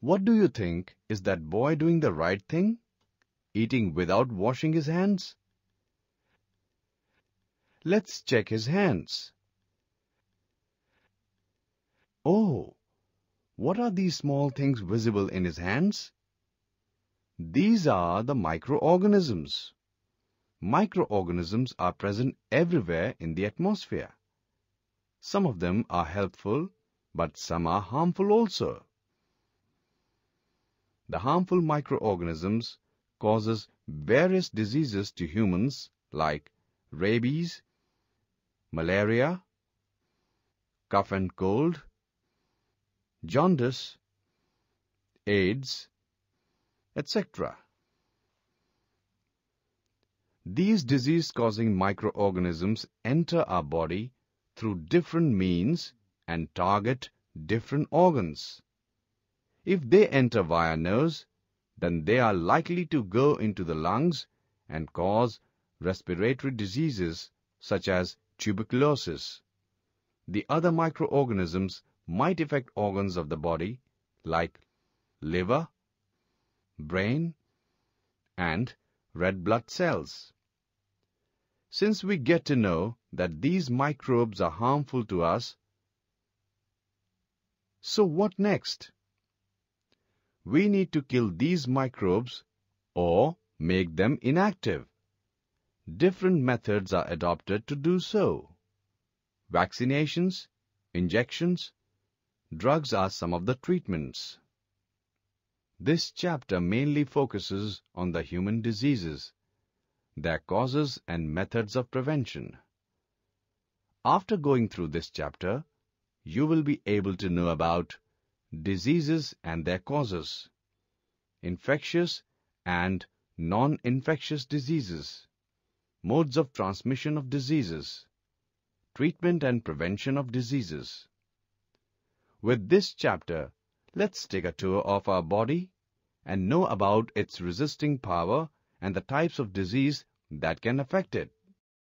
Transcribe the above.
What do you think? Is that boy doing the right thing? Eating without washing his hands? Let's check his hands. Oh, what are these small things visible in his hands? These are the microorganisms. Microorganisms are present everywhere in the atmosphere. Some of them are helpful, but some are harmful also. The harmful microorganisms causes various diseases to humans like rabies, malaria, cough and cold, jaundice, AIDS, etc. These disease-causing microorganisms enter our body through different means and target different organs. If they enter via nose, then they are likely to go into the lungs and cause respiratory diseases such as tuberculosis. The other microorganisms might affect organs of the body like liver, brain, and red blood cells. Since we get to know that these microbes are harmful to us, so what next? We need to kill these microbes or make them inactive. Different methods are adopted to do so. Vaccinations, injections, drugs are some of the treatments. This chapter mainly focuses on the human diseases, their causes and methods of prevention. After going through this chapter, you will be able to know about diseases and their causes, infectious and non-infectious diseases, modes of transmission of diseases, treatment and prevention of diseases. With this chapter, let's take a tour of our body and know about its resisting power and the types of disease that can affect it.